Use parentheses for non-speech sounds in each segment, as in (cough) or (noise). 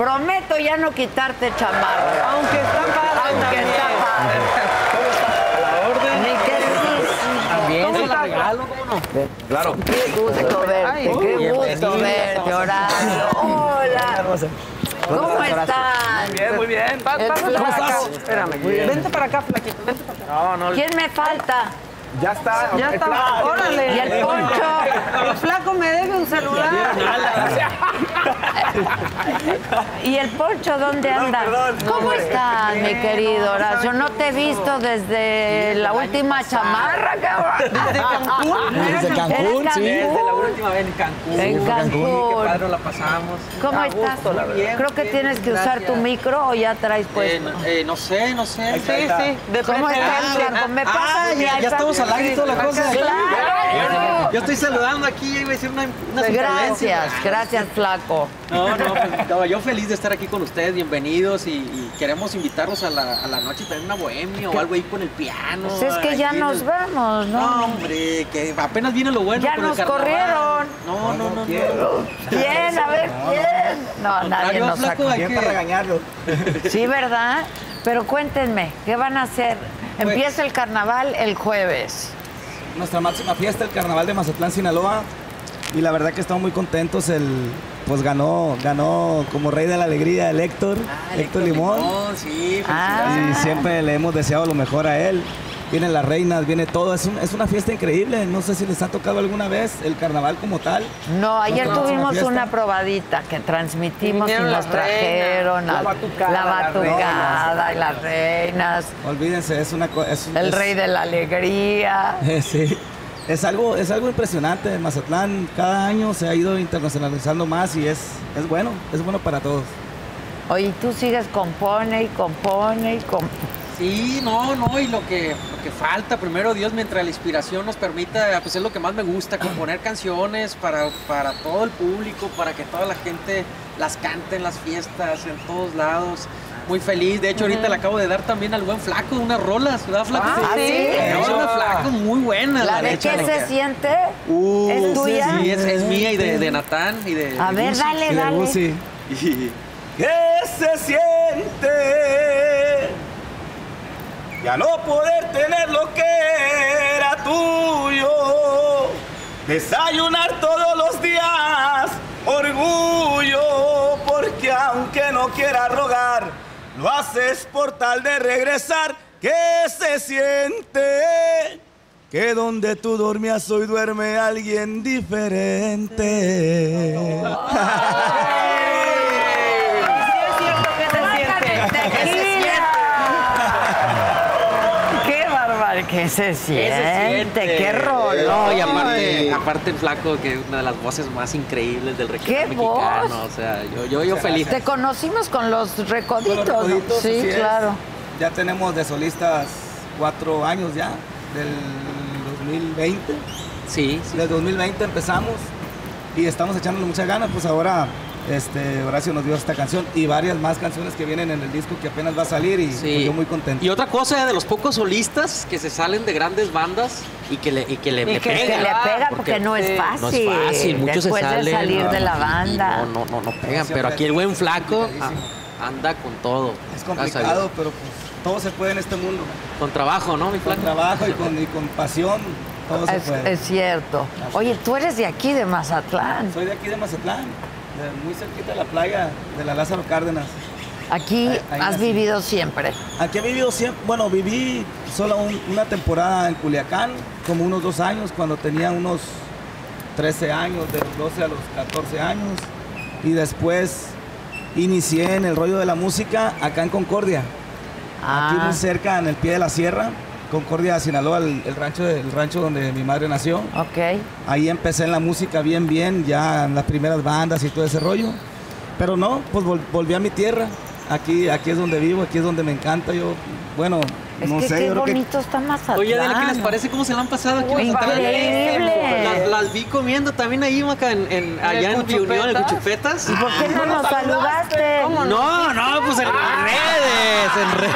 Prometo ya no quitarte chamarra. Aunque está padre Aunque también. está padre. La orden. Mi queridísimo. También ¿Cómo se la regalo, ¿cómo no? Claro. Qué gusto verte, qué gusto verte, Horacio. Hola. ¿Cómo están? Bien, muy bien. Pa- El pásate para acá. Espérame. Vente para acá, flaquito. Vente para acá. No, no. ¿Quién me falta? Ya está. Ya está. Órale. ¿Y el poncho? El flaco me debe un celular. ¿Y el poncho dónde anda? ¿Cómo estás, mi querido Horacio? No te he visto desde la última chamarra, cabrón. Desde Cancún. Desde ¿Era Cancún, sí. Desde la última vez en Cancún. En Qué Cancún. padre la pasamos. ¿Cómo estás? Creo que Bien, tienes que usar tu micro o ya traes Eh, puesto. no, eh, no sé, no sé. Sí, sí. De ¿Cómo estás? ¿Me Ah, pasas mi ya, estamos al aire y toda la cosa. Claro. Yo estoy saludando aquí, iba a decir una, unas Gracias, imprudencias. gracias, flaco. No, no, pues, no, yo feliz de estar aquí con ustedes, bienvenidos y, y queremos invitarlos a la, a la noche también una bohemia o algo ahí con el piano. Pues es que ya nos el- vamos, No, ¿no? hombre, que apenas viene lo bueno Ya con nos corrieron. No, no, no, no. ¿Quién? A ver, ¿quién? No, nadie nos flaco, sacó. hay que- regañarlo. Sí, ¿verdad? Pero cuéntenme, ¿qué van a hacer? Pues- Empieza el carnaval el jueves. Nuestra máxima fiesta, el Carnaval de Mazatlán, Sinaloa. Y la verdad que estamos muy contentos. El, pues ganó, ganó como rey de la alegría el Héctor, Ah, el Héctor, Limón. sí, Ah. Y siempre le hemos deseado lo mejor a él. Vienen las reinas, viene todo. Es, un- es una fiesta increíble. No sé si les ha tocado alguna vez el carnaval como tal. No, ayer No, tuvimos una probadita que transmitimos y nos trajeron la a- batucada, la las batucada y las reinas, Olvídense, es una es, el es- rey de la alegría. (laughs) Sí. Es algo, es algo impresionante. Mazatlán cada año se ha ido internacionalizando más y es, es bueno, es bueno para todos. Oye, y tú sigues compone y compone y compone. Sí, no, no, y lo que, que falta, primero Dios, mientras la inspiración nos permita, pues es lo que más me gusta, componer canciones para, para todo el público, para que toda la gente las cante en las fiestas, en todos lados. Muy feliz, de hecho ahorita le acabo de dar también al buen flaco unas rolas, ¿verdad flaco? Ah, ¿sí? Es una flaco muy buena. ¿La de neta, qué se siente? Uh, ¿Es tuya? Sí, es, es mía y de, de Natán y de... A de ver, dale, Y de dale. (laughs) Y- ¿Qué se siente? Ya no poder tener lo que era tuyo. Desayunar todos los días, orgullo, porque aunque no quiera rogar, lo haces por tal de regresar. ¿Qué se siente? Que donde tú dormías hoy duerme alguien diferente. (laughs) (laughs) bárbaro! ¿Qué se siente? ¡Qué rollo! No, y aparte, aparte el flaco, que es una de las voces más increíbles del ¿Qué regional voz? mexicano. O sea, yo, yo, yo feliz. Te conocimos con los recoditos, Con los ¿no? Recoditos, Sí, es. claro. Ya tenemos de solistas cuatro años ya, del 2020. Sí, sí. Del 2020 empezamos y estamos echándole muchas ganas, pues ahora este, Horacio nos dio esta canción y varias más canciones que vienen en el disco que apenas va a salir y Sí. pues, yo muy contento. Y otra cosa de los pocos solistas que se salen de grandes bandas y que le, y que le, Y le que- le pega porque, no es fácil. No es fácil, muchos Después se salen. de salir no, de la y- y banda. No, no, no, no pegan. Pero aquí el buen flaco anda con todo. es complicado, pero pues todo se puede en este mundo. Con trabajo, ¿no, mi Con flaco? trabajo y con, y con pasión, todo se puede. es cierto. Oye, tú eres de aquí, de Mazatlán. Soy de aquí de Mazatlán, muy cerquita de la playa de la Lázaro Cárdenas. Aquí Ahí- ahí has nací. vivido siempre. Aquí he vivido siempre, bueno, viví solo un- una temporada en Culiacán, como unos dos años, cuando tenía unos 13 años, de los 12 a los 14 años. Y después inicié en el rollo de la música acá en Concordia, aquí Ah, muy cerca, en el pie de la sierra, Concordia, Sinaloa, el, el rancho, el rancho donde mi madre nació. ok. Ahí empecé en la música bien, bien, ya en las primeras bandas y todo ese rollo. Pero no, pues vol- volví a mi tierra. Aquí, aquí es donde vivo, aquí es donde me encanta. Yo, bueno, Es no que sé, qué yo creo que bonito está Mazatlán. Oye, Adela, ¿qué les parece cómo se la han pasado aquí? en Mazatlán? Increíble. Las, las vi comiendo también ahí, Maca, en, en- allá en Reunión, en Cuchupetas? Cuchupetas. ¿Y por qué no nos saludaste? No, no, pues en redes, en redes.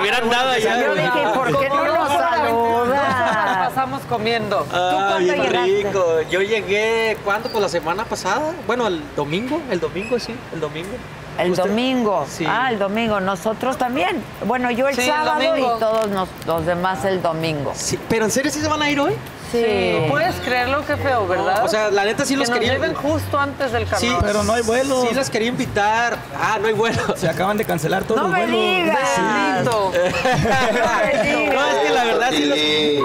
Hubieran dado allá. Yo dije, ¿por qué no nos pasamos comiendo. Ah, bien rico. Yo llegué, ¿cuándo? Pues la semana pasada. Bueno, el domingo, el domingo sí, el domingo. El ¿Usted? domingo. Sí. Ah, el domingo. Nosotros también. Bueno, yo el Sí, sábado y todos nos- los demás el domingo. Sí, pero en serio sí se van a ir hoy? Sí. ¿Puedes creerlo? Qué feo, ¿verdad? O sea, la neta sí que los nos quería. lleven justo antes del Sí, carnaval. Pero no hay vuelos. Sí las quería invitar. Ah, no hay vuelo. Se acaban de cancelar todos No los me vuelos. digas. Bendito. (laughs) No, es que la verdad sí,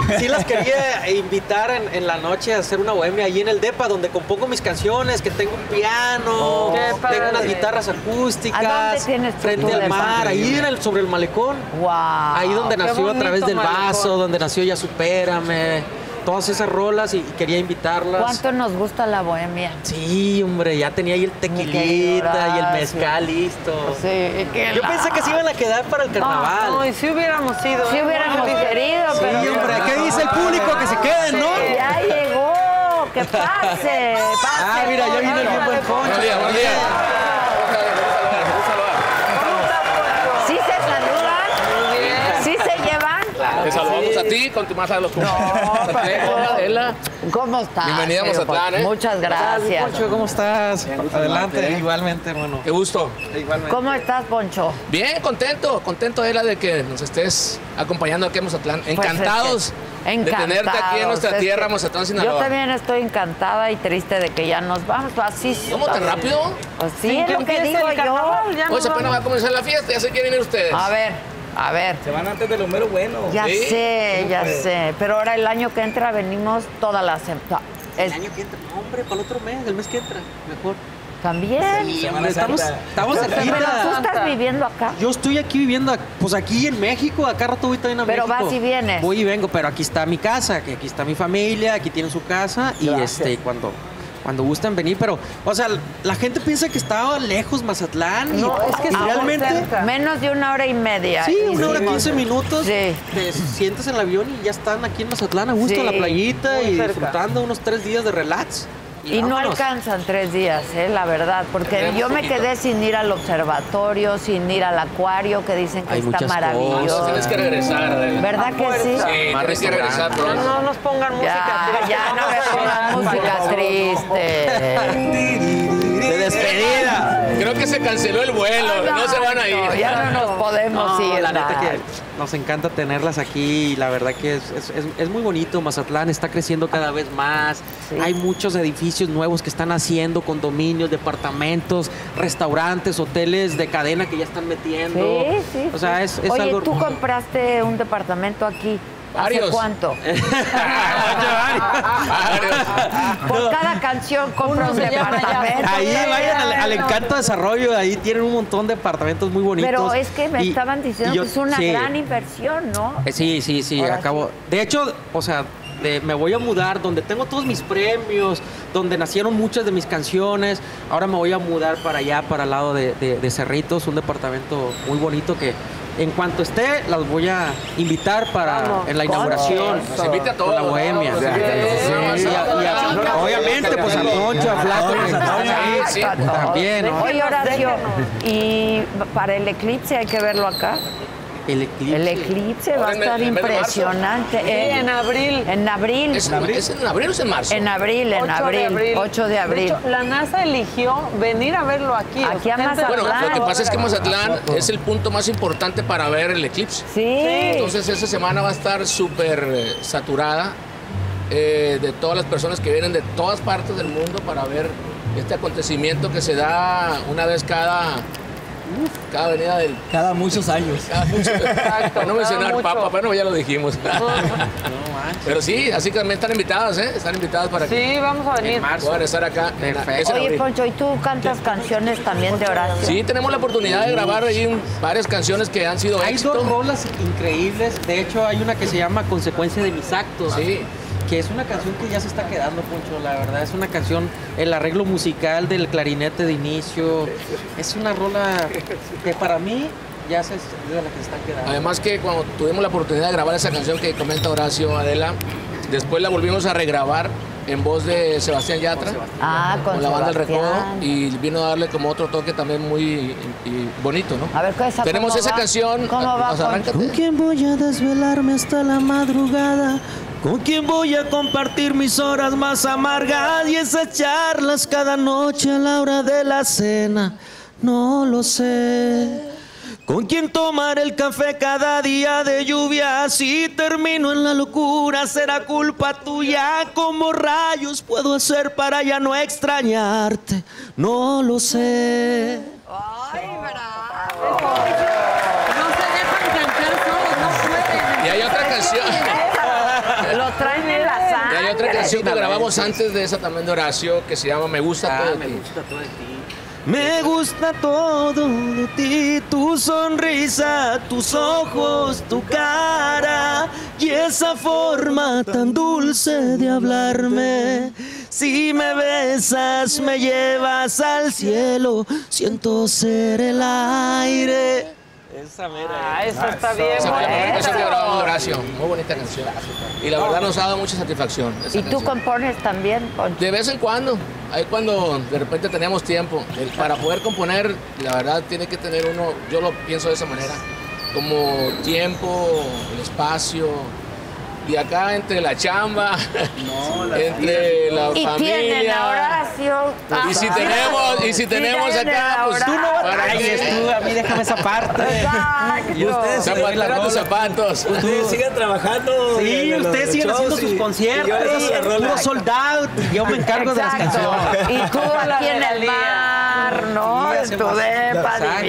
las, sí las quería invitar en, en la noche a hacer una bohemia ahí en el DEPA, donde compongo mis canciones, que tengo un piano, Qué padre. tengo unas guitarras acústicas. ¿A dónde tienes tu Frente al mar, ahí en el, sobre el malecón. Wow. Ahí donde nació a través del malecón. vaso, donde nació Ya Supérame, todas esas rolas y, y quería invitarlas. ¿Cuánto nos gusta la bohemia? Sí, hombre, ya tenía ahí el tequilita y el mezcal listo. Sí, que Yo la- pensé que se iban a quedar para el carnaval. No, y si hubiéramos ido. Si ¿eh? hubiéramos querido, Sí, pero... hombre, ¿qué dice el público? Que se queden, ¿no? Ya llegó, que pase, (laughs) pase. Ah, mira, ya viene el bien buen poncho. Buenos días, buenos días. Te saludamos a ti con tu masa de los cumpleaños. Hola, Adela. ¿Cómo estás? Bienvenida a Mazatlán? ¿eh? Muchas gracias. Poncho, ¿cómo estás? Adelante, igualmente, hermano. Qué gusto. Igualmente. ¿Cómo estás, Poncho? Bien, contento, contento Adela de que nos estés acompañando aquí en Mazatlán. Encantados Pues, de tenerte aquí en nuestra Es tierra, Mazatlán, Yo Sinaloa. también estoy encantada y triste de que ya nos vamos. Así ¿Cómo tan rápido? Pues sí, es lo que digo el yo. Hoy se apenas va a comenzar la fiesta, ya sé que vienen ustedes. A ver, a ver. Se van antes de lo mero bueno. Ya ¿Sí? sé, ya fue? sé. Pero ahora el año que entra venimos toda la semana. El año que entra, no, hombre, para el otro mes, el mes que entra, mejor. También. Semana estamos, estamos Pero tú cerquita. estás viviendo acá. Yo estoy aquí viviendo, pues aquí en México, acá rato voy también a Pero México. vas y vienes. Voy y vengo, pero aquí está mi casa, que aquí está mi familia, aquí tienen su casa y este cuando cuando gustan venir, pero o sea, la gente piensa que estaba lejos Mazatlán y, No, es que y realmente cerca. Menos de una hora y media. Sí, una hora hicimos. 15 minutos. Sí. Te sientas en el avión y ya están aquí en Mazatlán a gusto Sí, en la playita y cerca. disfrutando unos tres días de relax. Y no alcanzan tres días, eh, la verdad, porque Tenemos yo me poquito. quedé sin ir al observatorio, sin ir al acuario, que dicen que Hay está maravilloso. cosas. Tienes que regresar, Adela. ¿Verdad que sí? Sí, Más tienes que regresar pronto. No nos pongan música Ya, triste. ya no vamos me (laughs) pongan música triste. (laughs) De despedida. Creo que se canceló el vuelo, no se van a ir. No, ya no nos podemos No, ir. la neta que nos encanta tenerlas aquí y la verdad que es, es- es- es muy bonito. Mazatlán está creciendo cada vez más. Sí. Hay muchos edificios nuevos que están haciendo, condominios, departamentos, restaurantes, hoteles de cadena que ya están metiendo. Sí, sí. O sea, sí. es, es Oye, algo tú compraste un departamento aquí. ¿Hace cuánto? (laughs) Por cada canción compra un departamento. Ahí vayan al, al. Encanto Desarrollo, ahí tienen un montón de departamentos muy bonitos. Pero es que me Y- estaban diciendo yo- que es una sí. gran inversión, ¿no? Eh, Sí, sí, sí, Ahora acabo. De hecho, o sea, de- me voy a mudar donde tengo todos mis premios, donde nacieron muchas de mis canciones. Ahora me voy a mudar para allá, para el lado de, de- de Cerritos, un departamento muy bonito que en cuanto esté las voy a invitar para Vamos. en la inauguración. Nos invita a todos. la bohemia. ¿no? Sí, Sí, y a- y a- obviamente, pues a Poncho, a Flaco, todos. también. Oye, Horacio, y para el eclipse hay que verlo acá. El eclipse. El eclipse va a estar el- en impresionante. Sí, en abril. En abril. ¿Es, en- ¿Es en abril o es en marzo? En abril, en 8 abril. 8 de abril. hecho, la NASA eligió venir a verlo aquí. o Aquí sea, a Mazatlán. Bueno, lo que pasa es que. Mazatlán es el punto más importante para ver el eclipse. Sí. Entonces esa semana va a estar súper eh, saturada eh, de todas las personas que vienen de todas partes del mundo para ver este acontecimiento que se da una vez cada, uf, cada venida del... Cada muchos años. cada mucho- para (laughs) no mencionar mucho. Papa, pero ya lo dijimos. (laughs) Pero sí, así que también están invitadas, ¿eh? Están invitadas para que Sí, vamos a venir. puedan estar acá. en la- Perfecto. en Oye, abril. Poncho, ¿y tú cantas canciones también de Horacio? Sí, tenemos la oportunidad de grabar ahí un- varias canciones que han sido Hay éxito. dos rolas increíbles. De hecho, hay una que se llama Consecuencia de mis actos. Sí. Que es una canción que ya se está quedando, Poncho. La verdad, es una canción, el arreglo musical del clarinete de inicio. Es una rola que para mí ya se es de la que se está quedando. Además que cuando tuvimos la oportunidad de grabar esa canción que comenta Horacio Adela, después la volvimos a regrabar en voz de Sebastián Yatra. Ah, con, Con la banda El Recodo Sebastián. y vino a darle como otro toque también muy y- y bonito, ¿no? A ver, ¿qué esa Tenemos cómo esa va? canción. ¿Cómo va, quién voy a desvelarme hasta la madrugada? ¿Con quién voy a compartir mis horas más amargas y esas charlas cada noche a la hora de la cena? No lo sé. ¿Con quién tomar el café cada día de lluvia? Si termino en la locura, será culpa tuya. ¿Cómo rayos puedo hacer para ya no extrañarte? No lo sé. ¡Ay, bravo! No se dejan cantar solos, no pueden. Y hay otra canción. Traen en la sangre. hay otra canción que grabamos antes de esa también de Horacio que se llama Me gusta todo de me ti. gusta todo de ti. Me gusta todo de ti, tu sonrisa, tus ojos, tu cara y esa forma tan dulce de hablarme. Si me besas, me llevas al cielo, siento ser el aire. Esa mera. Ah, eso está bien Esa primera canción que grabamos bonito. Horacio. Muy bonita canción. Y la verdad nos ha dado mucha satisfacción. esa ¿Y tú canción. compones también, Poncho? De vez en cuando, ahí cuando de repente teníamos tiempo, el- para poder componer, la verdad tiene que tener uno, yo lo pienso de esa manera, como tiempo, el espacio, y acá entre la chamba, (laughs) entre la Y tienen a familia. Horacio. Y si tenemos, y si tenemos tienen acá, pues tú no a mí déjame esa parte. Exacto. Y ustedes tus zapatos. Ustedes sigan trabajando. Sí, ustedes siguen haciendo sus y- conciertos, y yo les hago la rola. puro sold out. y Yo me encargo de las canciones. Y tú La aquí en el. Mar, ¿no? Sí, en tu más- depa Exacto, claro.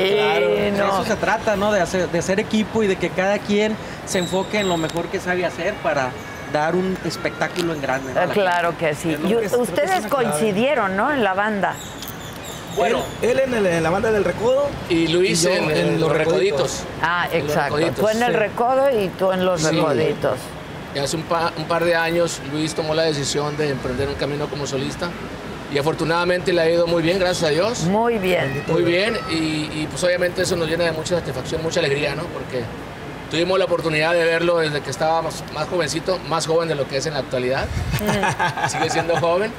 De divino. eso se trata, ¿no? De hacer, de hacer equipo y de que cada quien se enfoque en lo mejor que sabe hacer para dar un espectáculo en grande. ¿no? La Claro que sí. Que es- ustedes clave. coincidieron, ¿no? En la banda. Bueno, él, él en, el- en la banda del Recodo. y Luis yo en, en los recoditos. Ah, En los exacto. Recoditos, Tú en el recodo y tú en los Sí. recoditos. Y hace un, pa- un par de años Luis tomó la decisión de emprender un camino como solista y afortunadamente le ha ido muy bien, gracias a Dios. Muy bien. Muy bien y, y, pues obviamente eso nos llena de mucha satisfacción, mucha alegría, ¿no? Porque tuvimos la oportunidad de verlo desde que estábamos más jovencito, más joven de lo que es en la actualidad. Sigue siendo joven.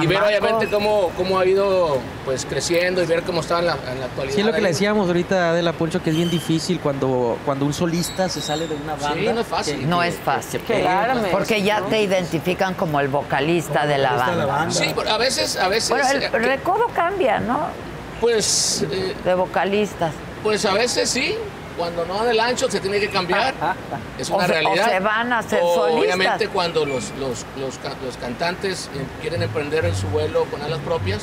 Y ver obviamente cómo, cómo ha ido pues creciendo y ver cómo está en la, en la actualidad. Sí, es lo que le decíamos ahorita a Adela Poncho, que es bien difícil cuando, cuando un solista se sale de una banda. Sí, no es fácil. que- No que- es fácil. que. Porque ya te identifican como el vocalista de la vocalista de la banda. Sí, a veces, a veces, Bueno, el eh, que- recodo cambia, ¿no? pues, eh, De vocalistas. pues a veces sí, cuando no dan el ancho se tiene que cambiar. Es O una se- o realidad. se van a hacer O, solistas. Obviamente cuando los, los, los, los cantantes eh, quieren emprender en su vuelo con alas propias,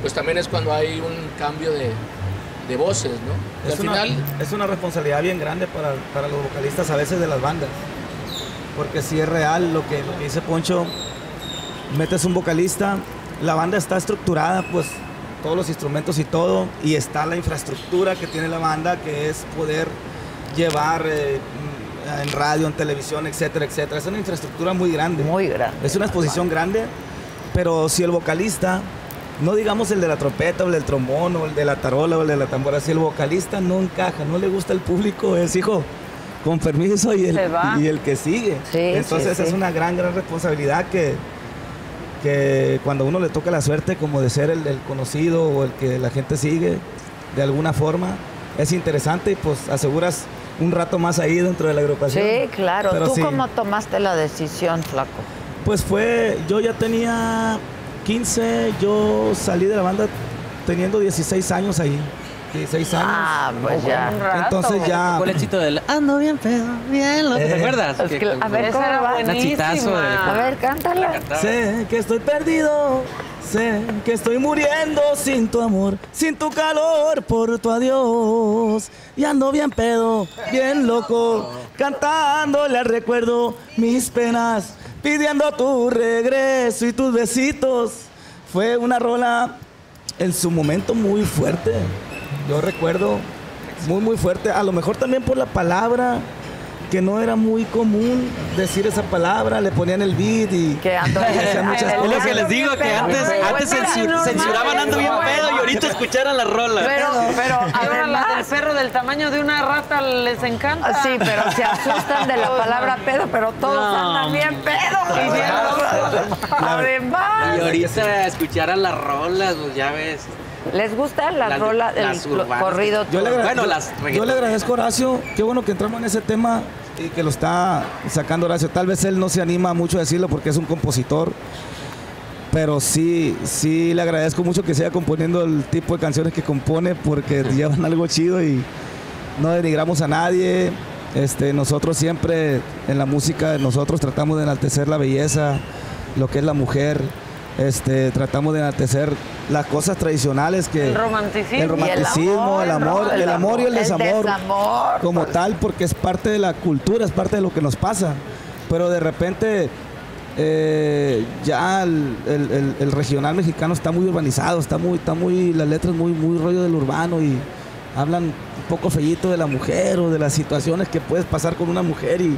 pues también es cuando hay un cambio de, de voces, ¿no? Es al una, final, es una responsabilidad bien grande para, para los vocalistas a veces de las bandas. Porque si es real lo que, lo que dice Poncho, metes un vocalista, la banda está estructurada, pues todos los instrumentos y todo, y está la infraestructura que tiene la banda, que es poder llevar eh, mm, en radio, en televisión, etcétera, etcétera. Es una infraestructura muy grande. Muy grande. Es una exposición grande, pero si el vocalista, no digamos el de la trompeta o el del trombón o el de la tarola o el de la tambora, si el vocalista no encaja, no le gusta el público, es hijo, con permiso y el, y el que sigue. Sí, Entonces sí, es una gran, gran responsabilidad que, que cuando uno le toca la suerte como de ser el, el conocido o el que la gente sigue de alguna forma, es interesante y pues aseguras un rato más ahí dentro de la agrupación. Sí, claro. Pero ¿Tú sí. cómo tomaste la decisión, Flaco? Pues fue, yo ya tenía 15, yo salí de la banda teniendo 16 años ahí. 16 años. Ah, pues ya. Un rato. Entonces ya. Fue el éxito del Ando bien pedo, bien loco. ¿Te Eh. acuerdas? Es que- a ver, Esa ¿cómo era? Nachitazo de-. A ver, cántala. Sé que estoy perdido, sé que estoy muriendo sin tu amor, sin tu calor por tu adiós. Y ando bien pedo, bien loco, cantándole al recuerdo mis penas, pidiendo tu regreso y tus besitos. Fue una rola en su momento muy fuerte. Yo recuerdo muy, muy fuerte. A lo mejor también por la palabra, que no era muy común decir esa palabra. Le ponían el beat y. Que ando y hacían (laughs) muchas Es lo cosas. que les digo, que antes, antes censu- censuraban Ando bien pedo y ahorita escucharan la rola. Pero, pero Ahora la del perro del tamaño de una rata les encanta. Sí, pero se asustan de la palabra pedo, pero todos No. andan bien pedos. Y. Además, Y ahorita escucharan las rolas, pues ya ves. ¿Les gusta la Las- rola del las urbanas. corrido? Yo le, Bueno, yo- las yo le agradezco a Horacio, qué bueno que entramos en ese tema, y que lo está sacando Horacio. Tal vez él no se anima mucho a decirlo porque es un compositor, pero sí, sí le agradezco mucho que siga componiendo el tipo de canciones que compone porque (laughs) llevan algo chido y no denigramos a nadie. Este, nosotros siempre en la música, nosotros tratamos de enaltecer la belleza, lo que es la mujer, este, tratamos de enaltecer las cosas tradicionales que El romanticismo. el romanticismo, el amor, el amor y el desamor, desamor, como pues. tal, porque es parte de la cultura, es parte de lo que nos pasa. Pero de repente eh, ya el, el- el- el regional mexicano está muy urbanizado, está muy, está muy, las letras muy, muy rollo del urbano y hablan un poco fellito de la mujer o de las situaciones que puedes pasar con una mujer y,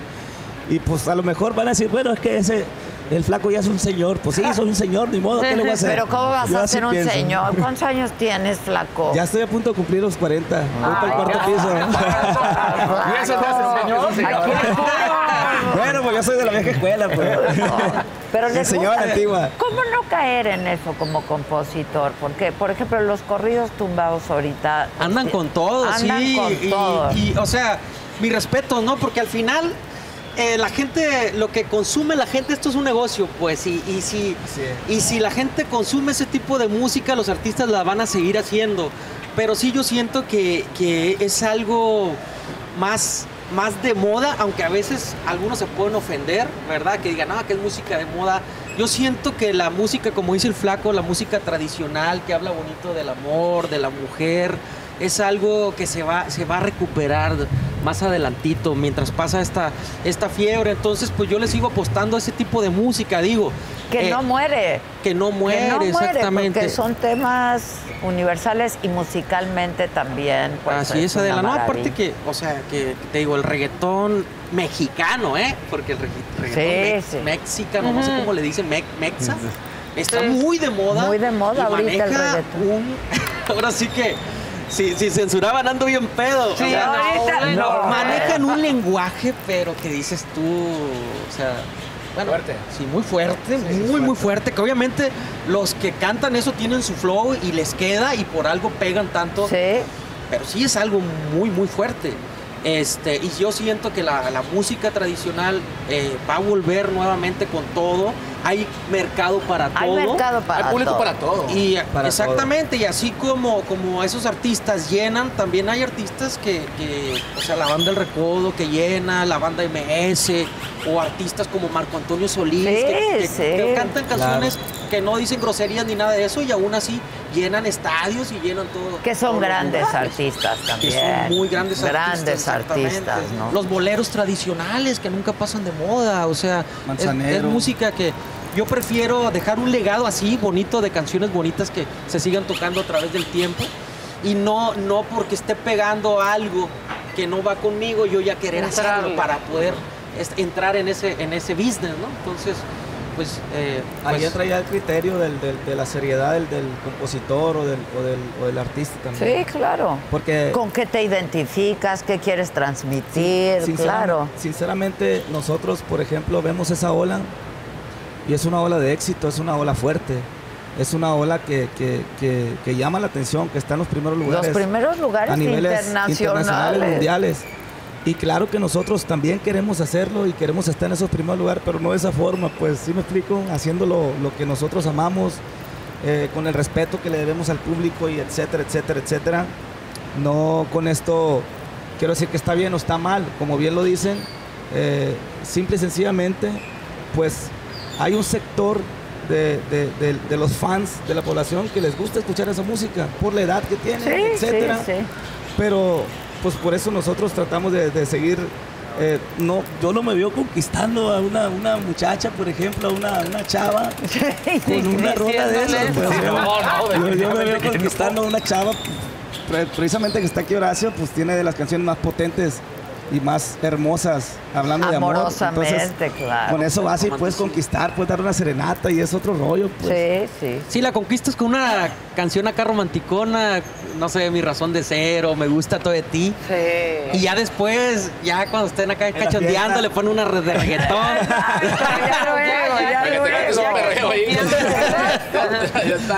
y pues a lo mejor van a decir, bueno, es que ese, el flaco ya es un señor. Pues sí, (laughs) soy un señor, ni modo, ¿qué le voy a hacer? Pero ¿cómo vas Yo a ser un pienso. señor? ¿Cuántos años tienes, flaco? Ya estoy a punto de cumplir los 40. Voy para el cuarto piso. (laughs) Y eso te hace señor. Aquí bueno, pues yo soy de la vieja escuela, pues. Pero Sí, les señora gusta- antigua. ¿Cómo no caer en eso como compositor? Porque, por ejemplo, los corridos tumbados ahorita... Andan con todo, Andan sí. con y, todo. y, o sea, mi respeto, ¿no? Porque al final eh, la gente, lo que consume la gente, esto es un negocio, pues. Y, y si, y si la gente consume ese tipo de música, los artistas la van a seguir haciendo. Pero sí yo siento que, que es algo más, más de moda, aunque a veces algunos se pueden ofender, ¿verdad? Que digan, ah, que es música de moda. Yo siento que la música, como dice el flaco, la música tradicional que habla bonito del amor, de la mujer, es algo que se va, se va a recuperar más adelantito mientras pasa esta, esta fiebre. Entonces, pues yo le sigo apostando a ese tipo de música, digo. Que eh, no muere. que no muere, que no muere, exactamente. porque son temas universales y musicalmente también. Pues, Así es, Adela. una No, aparte que, o sea, que te digo, el reggaetón mexicano, ¿eh? Porque el reggaetón Sí, mex- sí. mexicano, no sé cómo le dicen, mex- mexa, está Sí. muy de moda. Muy de moda y ahorita el reggaetón. un- (laughs) Ahora sí que, si, si censuraban ando bien pedo. o Sí, sea, ahorita no. Manejan un lenguaje, pero que dices tú, o sea... Bueno, Fuerte. sí, muy fuerte, muy, muy fuerte. Que obviamente los que cantan eso tienen su flow y les queda y por algo pegan tanto Sí. pero sí es algo muy muy fuerte. Este, y yo siento que la, la música tradicional eh, va a volver nuevamente con todo. Hay mercado para Hay todo. mercado para Hay público todo. para todo. Y Para exactamente, y así como, como esos artistas llenan, también hay artistas que, que, o sea, la banda El Recodo que llena, la banda MS, o artistas como Marco Antonio Solís, Sí, que, que- sí. que cantan canciones que no dicen groserías ni nada de eso, y aún así llenan estadios y llenan todo. Que son grandes lugares artistas que también. son muy grandes, Grandes artistas. ¿no? Los boleros tradicionales que nunca pasan de moda, o sea, es, Manzanero. es música que yo prefiero dejar un legado así bonito de canciones bonitas que se sigan tocando a través del tiempo y no no porque esté pegando algo que no va conmigo yo ya querer hacerlo para poder entrar en ese en ese business, ¿no? Entonces, pues, eh, Ahí pues, entra ya el criterio del- del- de la seriedad del, del compositor o del, o, del, o del artista también. Sí, claro. Porque ¿Con qué te identificas? ¿Qué quieres transmitir? sinceramente, Claro. sinceramente nosotros, por ejemplo, vemos esa ola y es una ola de éxito, es una ola fuerte. Es una ola que, que- que- que llama la atención, que está en los primeros lugares. Los primeros lugares a niveles internacionales. internacionales, mundiales. Y claro que nosotros también queremos hacerlo y queremos estar en esos primeros lugares, pero no de esa forma, pues sí me explico, haciendo lo, lo que nosotros amamos, eh, con el respeto que le debemos al público y etcétera, etcétera, etcétera. No con esto quiero decir que está bien o está mal, como bien lo dicen, eh, simple y sencillamente, pues hay un sector de, de- de- de los fans de la población que les gusta escuchar esa música por la edad que tienen, Sí, sí, etcétera. sí. Pero pues por eso nosotros tratamos de, de seguir. eh, no, yo no me veo conquistando a una, una muchacha, por ejemplo, a una, una chava (laughs) con una rola de esas. pues, yo- yo, yo me veo conquistando a una chava, pre- precisamente que está aquí Horacio, pues tiene de las canciones más potentes y más hermosas, hablando de amor. Amorosamente, Entonces, claro. Con eso vas y puedes conquistar, puedes dar una serenata y es otro rollo. Pues. Sí, sí. Sí, la conquistas con una canción acá romanticona, no sé, mi razón de ser o me gusta todo de ti. Y Sí. ya después, ya cuando estén acá cachondeando, le ponen una red de reggaetón.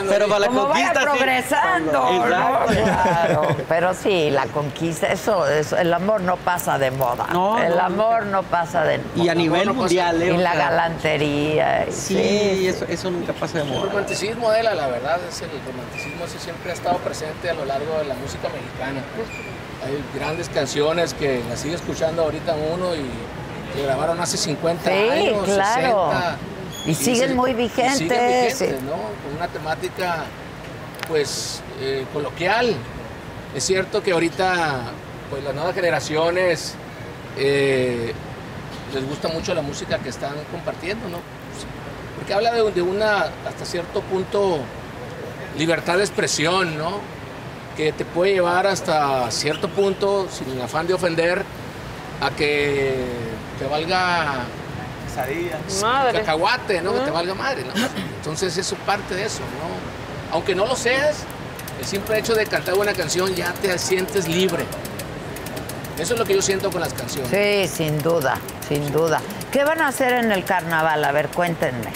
Pero para la Como vaya conquista, sí. progresando, ¿no? Claro. Pero sí, la conquista, eso, eso, el amor no pasa pasa de moda. No, el no, amor no pasa de moda. Y a nivel pasa- mundial, ¿eh? Y la galantería. y- Sí, Eso, eso nunca pasa de El moda. romanticismo de la, la verdad, es el romanticismo ese siempre ha estado presente a lo largo de la música mexicana. Hay grandes canciones que las sigue escuchando ahorita uno y que grabaron hace 50 Sí, años, claro. 60. Y siguen se- muy y vigentes, siguen vigentes, sí. ¿no? Con una temática, pues, eh, coloquial. Es cierto que ahorita, pues, las nuevas generaciones eh, les gusta mucho la música que están compartiendo, ¿no? Porque habla de, de una, hasta cierto punto, libertad de expresión, ¿no? Que te puede llevar hasta cierto punto, sin el afán de ofender, a que te valga Madre. cacahuate, ¿no? Que te valga madre, ¿no? Entonces eso es parte de eso, ¿no? Aunque no lo seas, el simple hecho de cantar una canción ya te sientes libre. Eso es lo que yo siento con las canciones. Sí, sin duda, sin duda. ¿Qué van a hacer en el carnaval? A ver, cuéntenme.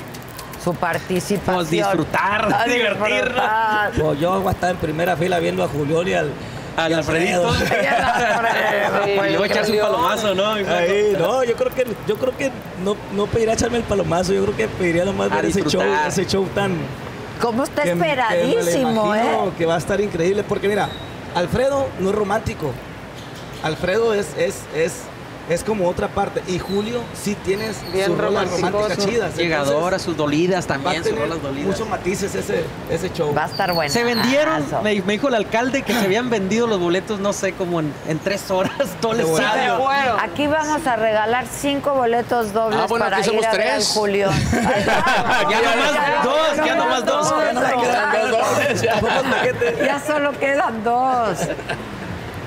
Su participación. Pues disfrutar, A divertirnos. disfrutar. Pues yo voy a estar en primera fila viendo a Julián y al, Al a Alfredito. (laughs) Alfredo. Y luego echarse un palomazo, ¿no? Ahí, no, yo creo que yo creo que no, no pediría echarme el palomazo, yo creo que pediría nomás A ver ese show, ese show tan ¿Cómo está que- que me lo esperadísimo, eh? imagino que va a estar increíble porque mira, Alfredo no es romántico. Alfredo es es es es como otra parte y Julio sí tienes Bien sus rolas románticas chidas. Llegadoras, sus dolidas también, sus rolas dolidas. muchos matices ese ese show. Va a estar bueno. Se vendieron, me, me dijo el alcalde que se habían vendido los boletos, no sé, como en, en tres horas, todo el bueno. estadio. Bueno. Aquí vamos a regalar cinco boletos dobles Ah, bueno, para aquí ir somos a ver al tres. Julio. Ya nomás dos, ya nomás dos. Ya solo quedan dos.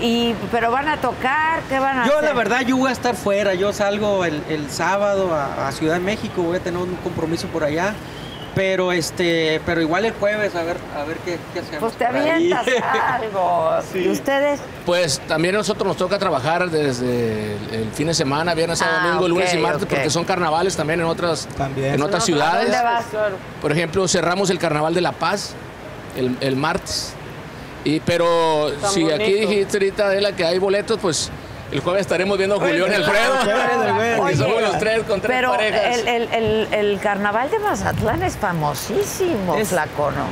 Y, pero van a tocar, ¿qué van a Yo hacer? la verdad yo voy a estar fuera, yo salgo el, el sábado a, a Ciudad de México, voy a tener un compromiso por allá, pero este, pero igual el jueves a ver, a ver qué, qué hacemos. Pues te avientas (laughs) algo. Sí. ¿Y ustedes? Pues también a nosotros nos toca trabajar desde el, el fin de semana, viernes, sábado, Ah, domingo, lunes y martes, porque son carnavales también en otras, También. en otras ¿A ciudades. dónde vas? Por ejemplo, cerramos el Carnaval de La Paz el, el martes. Y, pero Tan si aquí dijiste ahorita, Adela, que hay boletos, pues el jueves estaremos viendo a Julián (laughs) y Alfredo. Oye, somos los tres con tres Pero parejas. el, el, el, el carnaval de Mazatlán es famosísimo, Es- flaco, ¿no?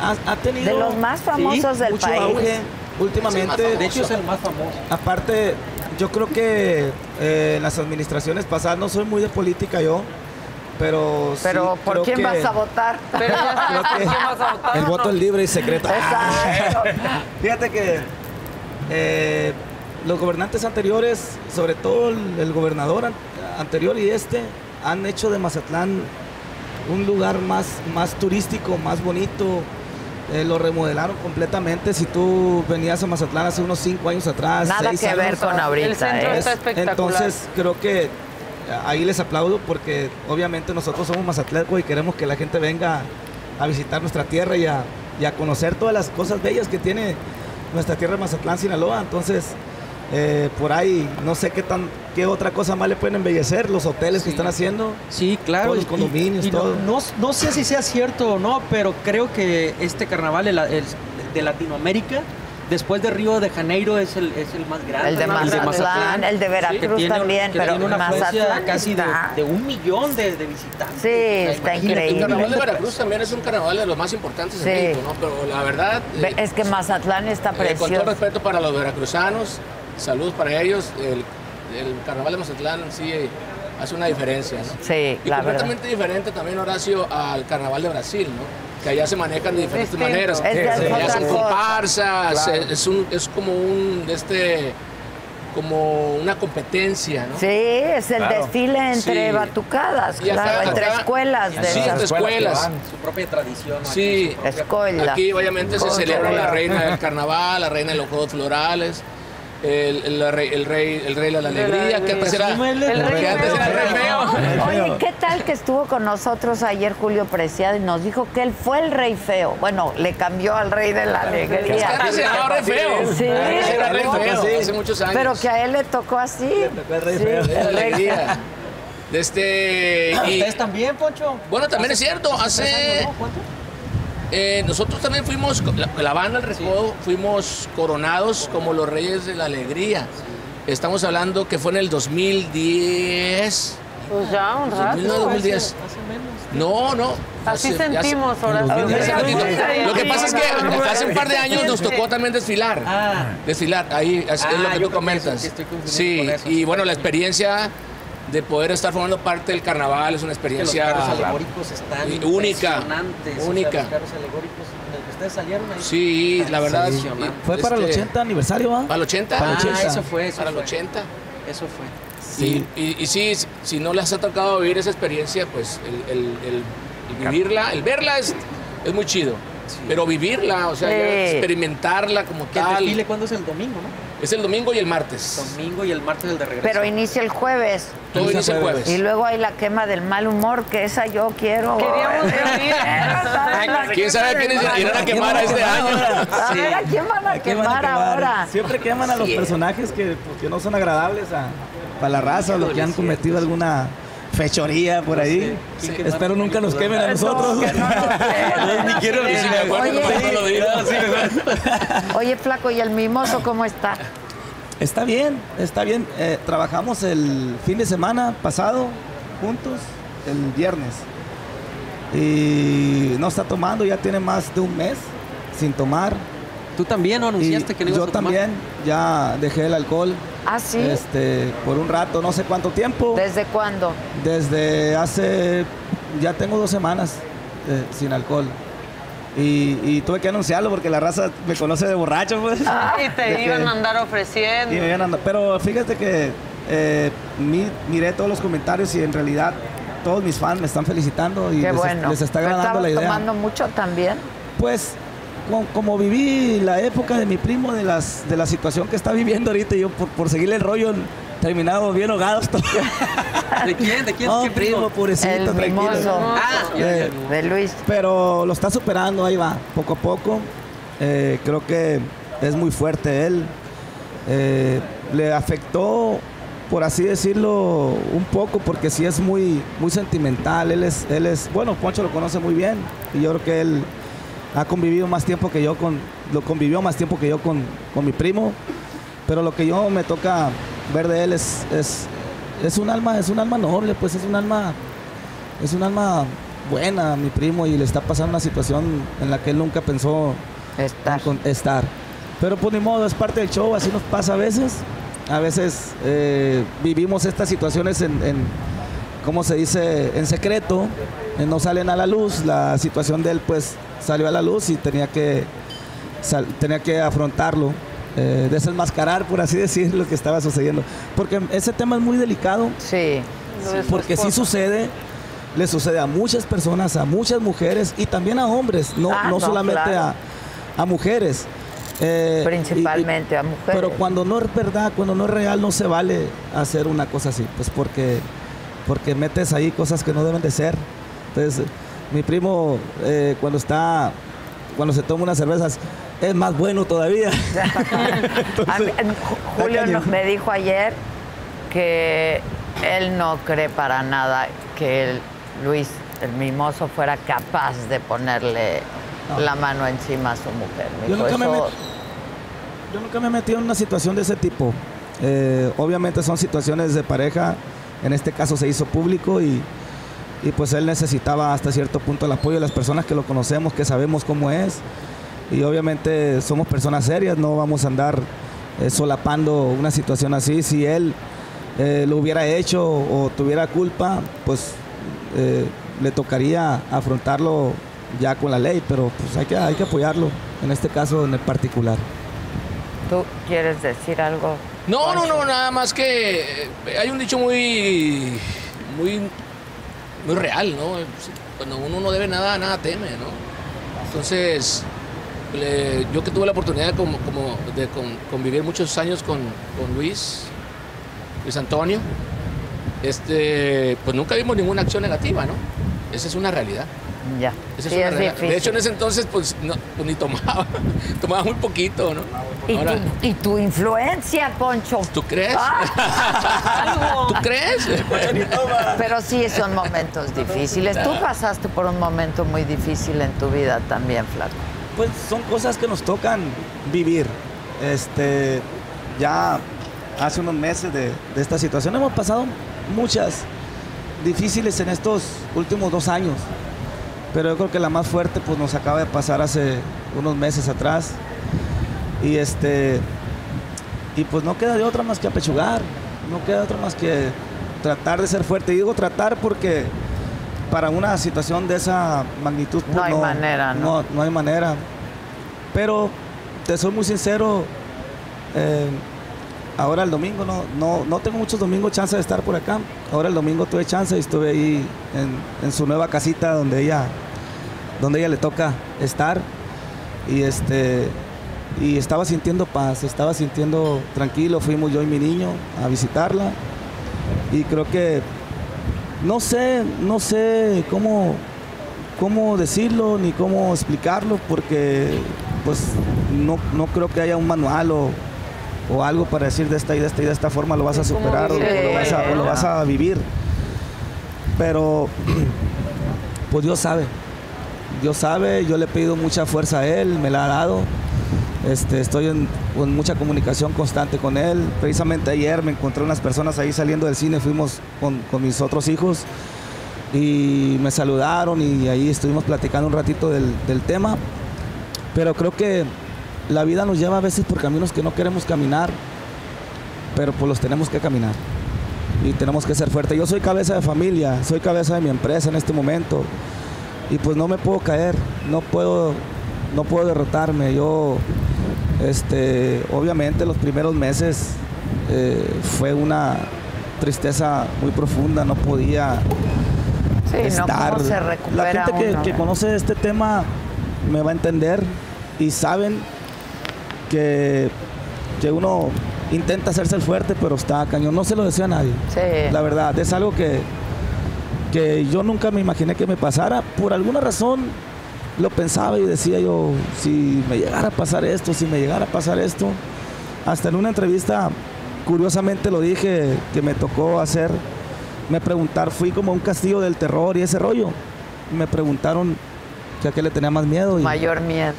Ha, ha tenido De los más famosos del mucho país. auge últimamente. De hecho es el más famoso. Aparte, yo creo que eh, en las administraciones pasadas, no soy muy de política yo, pero sí Pero ¿por quién que- vas a votar? Pero ya (laughs) sabes creo por que quién vas a votar. El ¿no? voto es libre y secreto. Exacto. (laughs) Fíjate que eh, los gobernantes anteriores, sobre todo el, el gobernador an- anterior y este, han hecho de Mazatlán un lugar más, más turístico, más bonito. Eh, lo remodelaron completamente. Si tú venías a Mazatlán hace unos cinco años atrás, Nada seis que ver con ahorita, El centro ¿eh? está espectacular. entonces creo que ahí les aplaudo porque obviamente nosotros somos mazatlecos y queremos que la gente venga a visitar nuestra tierra y a, y a conocer todas las cosas bellas que tiene nuestra tierra de Mazatlán, Sinaloa. Entonces, eh, por ahí no sé qué tan qué otra cosa más le pueden embellecer los hoteles que están haciendo. Sí, claro. Todos los condominios, y todo. No, no sé si sea cierto o no, pero creo que este carnaval de, la- de Latinoamérica, después de Río de Janeiro, es el, es el más grande. El de. Mazatlán, el de Veracruz tiene, también, pero tiene una Mazatlán casi de, está- de un millón de, de visitantes. Sí, O sea, está imagínate, El increíble. carnaval de Veracruz también es un carnaval de los más importantes Sí. en México, ¿no? Pero la verdad, Ve- eh, Es que Mazatlán está eh, con todo precioso. respeto para los veracruzanos, saludos para ellos, el, el carnaval de Mazatlán sí eh, hace una diferencia, ¿no? Sí, Y la verdad. completamente diferente también, Horacio, al carnaval de Brasil, ¿no? Que allá se manejan de diferentes Distinto. maneras. Es allá son comparsas, es, un, es como un, de este, como una competencia, ¿no? Sí, es el Claro. desfile entre Sí. batucadas, Y acá- claro, entre acá- escuelas de Sí, entre escuelas. Su propia tradición. Sí. Aquí, propia- Escuela. Aquí obviamente se celebra la reina del carnaval, la reina de los juegos florales, el, rey, el rey, el rey de la alegría, que antes era, El rey que antes feo. era el rey feo. Oye, ¿qué tal que estuvo con nosotros ayer Julio Preciado y nos dijo que él fue el rey feo? Bueno, le cambió al rey de la Es que alegría. antes se llamaba rey feo. Sí. Era rey feo, Sí. hace muchos años. Pero que a él le tocó así. tocó el rey Sí, feo. Rey de la el rey alegría. De este, y, ¿Ustedes también, Poncho? bueno, también es cierto, ¿Tres hace años, no? ¿Cuánto? Eh, nosotros también fuimos, la, la banda El Recodo, fuimos coronados como los reyes de la alegría. Estamos hablando que fue en el 2010. Pues ya, un 2009, rato. 2010. Hace menos. No, no. Así Hace- sentimos ahora. Lo que pasa es que hace un par de años nos tocó también desfilar. Ah. Desfilar, ahí es, es Ah, lo que tú que comentas. eso, sí estoy confundiendo Sí, con eso, y bueno, la experiencia de poder estar formando parte del carnaval es una Que los experiencia carros alegóricos están única, impresionantes. O sea, única. los carros alegóricos el ustedes salieron ahí. Sí, la verdad. Fue para el Este, 80 aniversario, ¿va? ¿Para el 80? Para el Ah, 80. eso fue, eso Para el fue. 80. Eso fue. Sí. Y, y- y sí, si- si no les ha tocado vivir esa experiencia, pues el, el- el- el vivirla, el verla es, es muy chido. Pero vivirla, o sea, ya experimentarla como Que el tal. desfile, ¿cuándo es el domingo, no? Es el domingo y el martes. Domingo y el martes el de regreso. Pero inicia el jueves. Todo Inicia inicia el jueves. jueves. Y luego hay la quema del mal humor, que esa yo quiero. Queríamos (laughs) venir. ¿Quién sabe a quiénes irán a quemar a este año? (laughs) A ver, ¿a quién van a ¿A quién van a quemar quemar? ahora? Siempre queman a los personajes que, pues, que no son agradables a, para la raza, o los que han cometido alguna fechoría por ahí. Espero nunca nos quemen a nosotros. que no nos (laughs) quemen. Ni quiero Y si me acuerdo, Oye. lo Flaco, ¿y el mimoso cómo está? Está bien, está bien. Eh, trabajamos el fin de semana pasado juntos, el viernes. Y no está tomando, ya tiene más de un mes sin tomar. Tú también ¿no? Y anunciaste que no ibas yo a tomar. también ya dejé el alcohol Ah, sí. este, por un rato, no sé cuánto tiempo. ¿Desde cuándo? Desde hace, ya tengo dos semanas eh, sin alcohol. Y, y tuve que anunciarlo porque la raza me conoce de borracho, pues. Y (laughs) De te iban a andar ofreciendo. y me iban a andar- Pero fíjate que eh, mi- miré todos los comentarios y en realidad todos mis fans me están felicitando y Qué les, bueno. les está ¿Pero agradando la idea. tomando mucho también? Pues como viví la época de mi primo, de, las, de la situación que está viviendo ahorita, yo por, por seguirle el rollo terminado bien ahogados (laughs) todos. ¿De quién? ¿De quién? No, ¿Qué primo, pobrecito, El tranquilo. mimoso. Ah, Eh. De Luis. Pero lo está superando, ahí va, poco a poco. Eh, creo que es muy fuerte él. Eh, le afectó, por así decirlo, un poco, porque sí es muy, muy sentimental. Él es, él es, bueno, Poncho lo conoce muy bien y yo creo que él ha convivido más tiempo que yo con, lo convivió más tiempo que yo con, con mi primo. Pero lo que yo me toca ver de él es, es, es un alma, es un alma noble, pues es un alma, es un alma buena, mi primo, y le está pasando una situación en la que él nunca pensó con- estar. Pero pues ni modo, es parte del show, así nos pasa a veces. A veces eh, vivimos estas situaciones en, en, ¿cómo se dice? En secreto, no salen a la luz. La situación de él pues salió a la luz y tenía que, sal- tenía que afrontarlo, eh, desenmascarar, por así (laughs) decir, lo que estaba sucediendo. Porque ese tema es muy delicado, Sí. Porque sí sucede, le sucede a muchas personas, a muchas mujeres y también a hombres, no, Ah, no no, solamente claro. a, a mujeres. Eh, Principalmente a y- mujeres. Pero cuando no es verdad, cuando no es real, no se vale hacer una cosa así, pues porque, porque metes ahí cosas que no deben de ser. Entonces, mi primo eh, cuando está, cuando se toma unas cervezas, es más bueno todavía. (laughs) Mí- Julio no- me dijo ayer que él no cree para nada que el Luis, el mimoso, fuera capaz de ponerle No. la mano encima a su mujer. Me Yo dijo, nunca me "Eso- Yo nunca me he metido en una situación de ese tipo. Eh, obviamente son situaciones de pareja, en este caso se hizo público y, y pues él necesitaba hasta cierto punto el apoyo de las personas que lo conocemos, que sabemos cómo es. Y obviamente somos personas serias, no vamos a andar eh, solapando una situación así. Si él eh, lo hubiera hecho o tuviera culpa, pues eh, le tocaría afrontarlo ya con la ley, pero pues hay que, hay que apoyarlo, en este caso en el particular. ¿Tú quieres decir algo? No, no, no, nada más que hay un dicho muy, muy, muy real, ¿no? Cuando uno no debe nada, nada teme, ¿no? Entonces, le- yo que tuve la oportunidad como, como de con- convivir muchos años con, con Luis, Luis Antonio, este, pues nunca vimos ninguna acción negativa, ¿no? Esa es una realidad. Ya. Esa es sí, una es realidad. difícil. De hecho, en ese entonces, pues, no, pues ni tomaba, (laughs) tomaba muy poquito, ¿no? ¿Y, Ahora, tu, y tu influencia, Poncho. ¿tú crees? Ah. ¿Tú crees? (laughs) Pero sí son momentos difíciles. Tú pasaste por un momento muy difícil en tu vida también, Flaco. Pues son cosas que nos tocan vivir. Este, ya hace unos meses de, de esta situación. Hemos pasado muchas difíciles en estos últimos dos años, pero yo creo que la más fuerte pues nos acaba de pasar hace unos meses atrás y este y pues no queda de otra más que apechugar, no queda de otra más que tratar de ser fuerte. Y digo tratar porque para una situación de esa magnitud pues, No hay manera, ¿no? no, no hay manera. Pero te soy muy sincero, eh, ahora el domingo no, no, no tengo muchos domingos chance de estar por acá. Ahora el domingo tuve chance y estuve ahí en, en su nueva casita donde ella, donde ella le toca estar. Y este y estaba sintiendo paz, estaba sintiendo tranquilo. Fuimos yo y mi niño a visitarla. Y creo que no sé, no sé cómo, cómo decirlo ni cómo explicarlo, porque pues no, no creo que haya un manual o, o algo para decir de esta y de esta y de esta forma lo vas a superar o, lo vas a, o lo vas a vivir. Pero (clears throat) pues Dios sabe, Dios sabe, yo le he pedido mucha fuerza a Él, me la ha dado. Este, estoy en, en mucha comunicación constante con él. Precisamente ayer me encontré unas personas ahí saliendo del cine, fuimos con, con mis otros hijos y me saludaron y ahí estuvimos platicando un ratito del, del tema. Pero creo que la vida nos lleva a veces por caminos que no queremos caminar, pero pues los tenemos que caminar y tenemos que ser fuertes. Yo soy cabeza de familia, soy cabeza de mi empresa en este momento y pues no me puedo caer, no puedo, no puedo derrotarme. Yo, este, obviamente los primeros meses eh, fue una tristeza muy profunda, no podía Sí, estar. ¿cómo se La gente que, uno, que conoce este tema me va a entender y saben que, que uno intenta hacerse el fuerte, pero está cañón. No se lo deseo a nadie. Sí. La verdad, es algo que, que yo nunca me imaginé que me pasara. Por alguna razón lo pensaba y decía yo, si me llegara a pasar esto, si me llegara a pasar esto. Hasta en una entrevista, curiosamente lo dije, que me tocó hacer, me preguntaron, fui como a un castillo del terror y ese rollo. Me preguntaron que a qué le tenía más miedo y, Mayor miedo.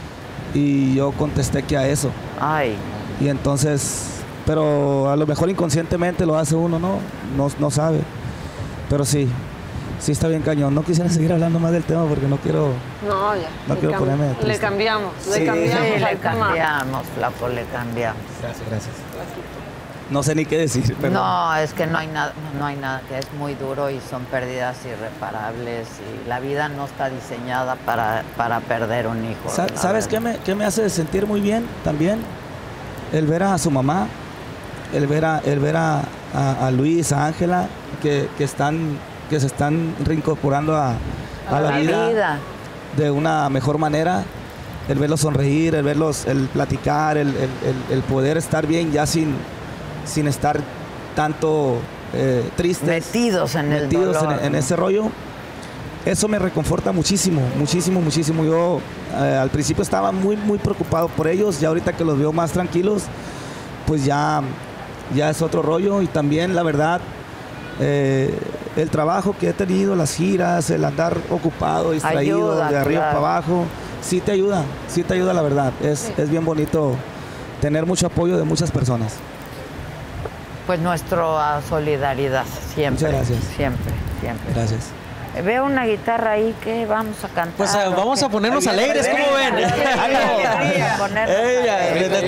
Y yo contesté que a eso. Ay, Y entonces, pero a lo mejor inconscientemente lo hace uno, ¿no? No, no sabe. Pero sí, sí está bien cañón. No quisiera seguir hablando más del tema porque no quiero... No, ya. No le quiero cam- ponerme Le triste. cambiamos, Sí. le cambiamos. (laughs) sí, le cambiamos, flaco, le cambiamos. Gracias, gracias. No sé ni qué decir. pero- No, es que no hay nada, no hay nada, que es muy duro y son pérdidas irreparables y la vida no está diseñada para, para perder un hijo. Sa- ¿Sabes qué me, qué me hace sentir muy bien también? El ver a su mamá, el ver a, el ver a, a- a Luis, a Ángela, que, que están, que se están reincorporando a, a la, vida, de una mejor manera. El verlos sonreír, el verlos, el platicar, el- el poder estar bien ya sin, sin estar tanto eh, tristes. Metidos en el metidos en- dolor, en, ¿no? ese rollo. Eso me reconforta muchísimo, muchísimo, muchísimo. Yo eh, al principio estaba muy, muy preocupado por ellos, ya ahorita que los veo más tranquilos, pues ya, ya es otro rollo. Y también, la verdad, eh, el trabajo que he tenido, las giras, el andar ocupado, distraído, Ayuda, de arriba claro. para abajo, sí te ayuda, sí te ayuda, la verdad. Es, es bien bonito tener mucho apoyo de muchas personas. Pues nuestra solidaridad, siempre. Muchas gracias. Siempre, siempre. Gracias. Eh, Veo una guitarra ahí que vamos a cantar. Pues ¿o vamos a ponernos alegres, ¿cómo ven?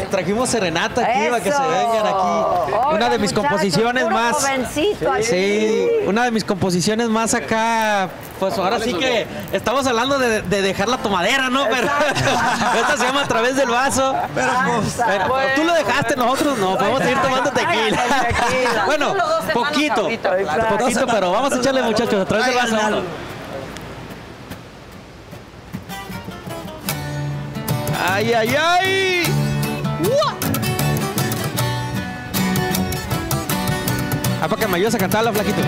(laughs) Trajimos serenata aquí para que se vengan aquí. Hola, Una de mis muchachos, composiciones más. jovencito aquí. Sí, una de mis composiciones más acá. Pues ahora sí que estamos hablando de, de dejar la tomadera, ¿no? Pero (laughs) esta se llama a través del vaso. Pero, pero tú lo dejaste, nosotros no, podemos seguir tomando tequila. Tequila. (laughs) bueno, poquito, ahorita. poquito, pero vamos a echarle muchachos a través del vaso. Ay, ay, ay. Ah, para que me ayudes a cantarla, flaquito.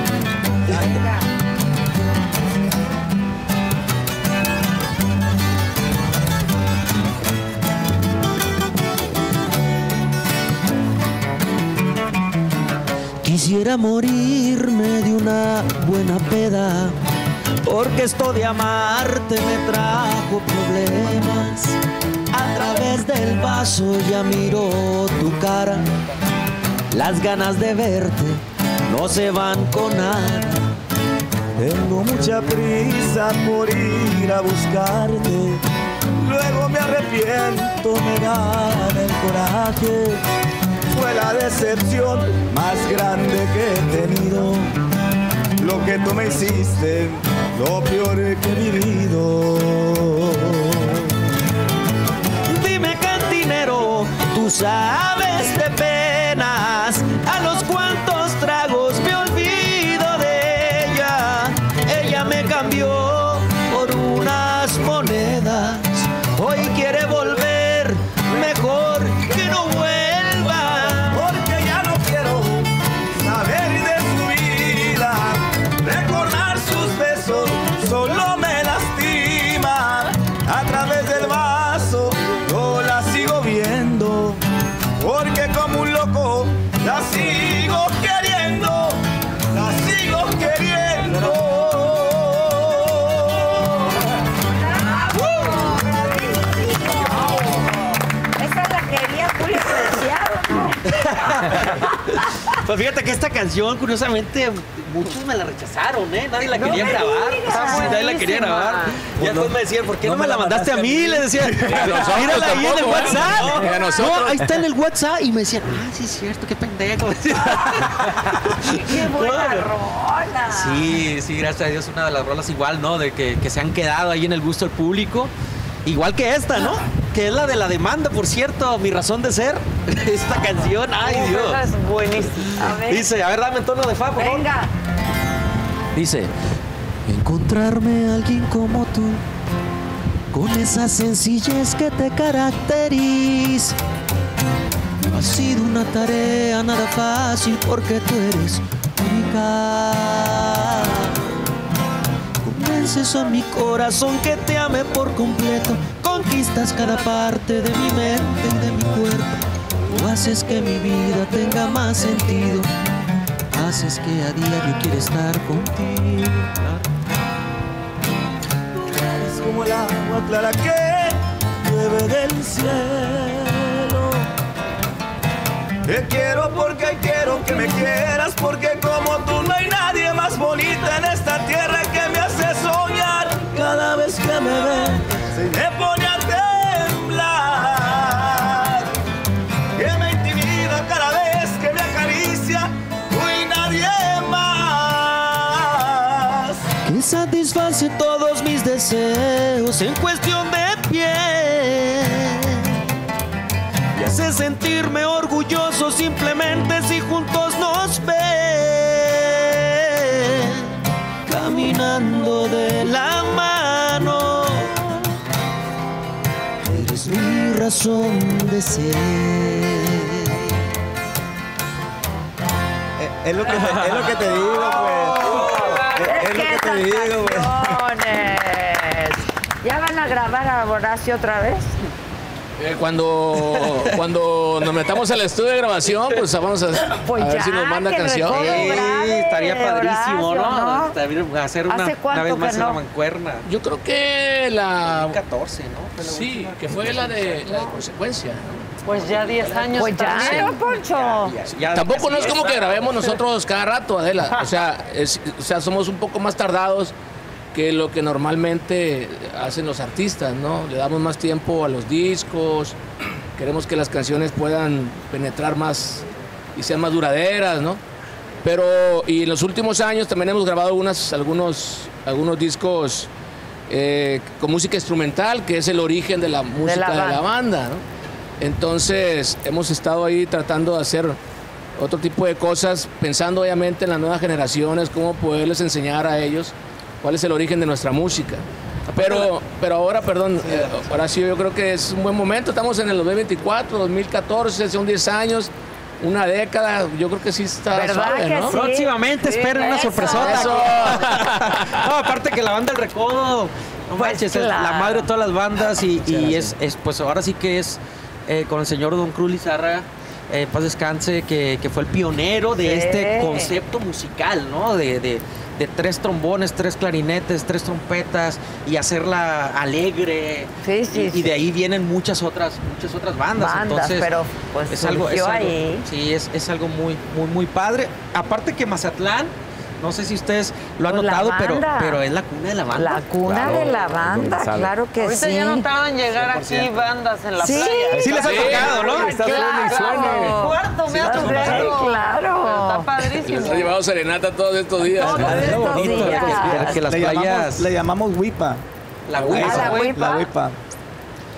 Quisiera morirme de una buena peda, porque esto de amarte me trajo problemas. A través del vaso ya miro tu cara Las ganas de verte no se van con nada. Tengo mucha prisa por ir a buscarte. Luego me arrepiento, me gana el coraje. Fue la decepción más grande que he tenido. Lo que tú me hiciste, lo peor que he vivido. Dime cantinero, tú sabes de penas a los cuantos Pues fíjate que esta canción, curiosamente, muchos me la rechazaron, ¿eh? Nadie la No quería grabar. Sí, nadie la quería grabar. Y después me decían, ¿por qué no, me la mandaste a mí? Le decían, (laughs) mírala ahí en el. WhatsApp. No, ahí está en el WhatsApp. Y me decían, ah, sí es cierto, qué pendejo. (laughs) Qué buena rola. Sí, sí, gracias a Dios, una de las rolas igual, ¿no? De que, que se han quedado ahí en el gusto del público. Igual que esta, ¿no? Que es la de la demanda, por cierto, mi razón de ser. (laughs) Esta canción, ay Dios. esa es buenísima. A ver, Dice, a ver, dame el tono de fa, por favor. venga. Dice, encontrarme a alguien como tú, con esa sencillez que te caracteriza. Ha sido una tarea nada fácil porque tú eres única. Convences a mi corazón que te ame por completo. Conquistas cada parte de mi mente y de mi cuerpo. Tú haces que mi vida tenga más sentido. Haces que a diario quiera estar contigo. Es como el agua clara que llueve del cielo. Te quiero porque quiero que me quieras, porque como tú no hay nadie más bonita en esta simplemente si juntos nos ven. Caminando de la mano. Eres mi razón de ser. Es lo que, te- es lo que te digo, pues. Es, es lo que te digo, pues. ¿Ya van a grabar a Horacio otra vez? Eh, cuando, cuando nos metamos al estudio de grabación, pues vamos a, Pues a ver ya, si nos manda canción. Sí, estaría padrísimo, Horacio, ¿no? ¿no? También hacer una, ¿Hace cuánto una vez más no? una mancuerna. Yo creo que la... 14, ¿no? Fue la Sí, última. que fue la de, la de consecuencia. Pues ya 10 años. Pues ya, también. ¿no, Poncho? Ya- Tampoco no es como que grabemos nosotros cada rato, Adela. O sea, es- o sea, somos un poco más tardados que lo que normalmente hacen los artistas, ¿no? Le damos más tiempo a los discos, queremos que las canciones puedan penetrar más y sean más duraderas, ¿no? Pero, y en los últimos años también hemos grabado algunas, algunos, algunos discos eh, con música instrumental, que es el origen de la música de la, banda. banda, ¿no? Entonces, hemos estado ahí tratando de hacer otro tipo de cosas, pensando obviamente en las nuevas generaciones, cómo poderles enseñar a ellos cuál es el origen de nuestra música. Pero, pero ahora, perdón, eh, Horacio, yo creo que es un buen momento. Estamos en el 2024, 2014, son 10 años, una década. Yo creo que sí está ¿Verdad suave, que ¿no? sí? Próximamente Sí, esperen una eso. sorpresota. Eso. (laughs) No, aparte que la banda El Recodo, no Pues manches, es la madre de todas las bandas y, y gracias. es, es, pues ahora sí que es eh, con el señor Don Cruz Lizarra eh, paz descanse, que, que fue el pionero de Sí. este concepto musical, ¿no? De, de- de tres trombones, tres clarinetes, tres trompetas y hacerla alegre. Sí, sí, y, de ahí vienen muchas otras, muchas otras bandas. Bandas, Entonces, pero, pues, es algo, es algo- ahí. sí, es, es algo muy, muy, muy padre. Aparte que Mazatlán, no sé si ustedes lo han Pues notado, pero, pero es la cuna de la banda. La cuna Claro, de la banda, claro que Ahorita sí. ya no tardan en llegar aquí 100%. bandas en la Sí, playa. Sí les ha Sí, tocado, ¿no? Está suene y suene. Mi cuarto, me ha Sí, tocado. claro. Está padrísimo. Les ha llevado serenata todos estos días. Todos estos bonito, días. que, que las le, playas... llamamos, le llamamos huipa. la Ah, huipa. la huipa. La huipa.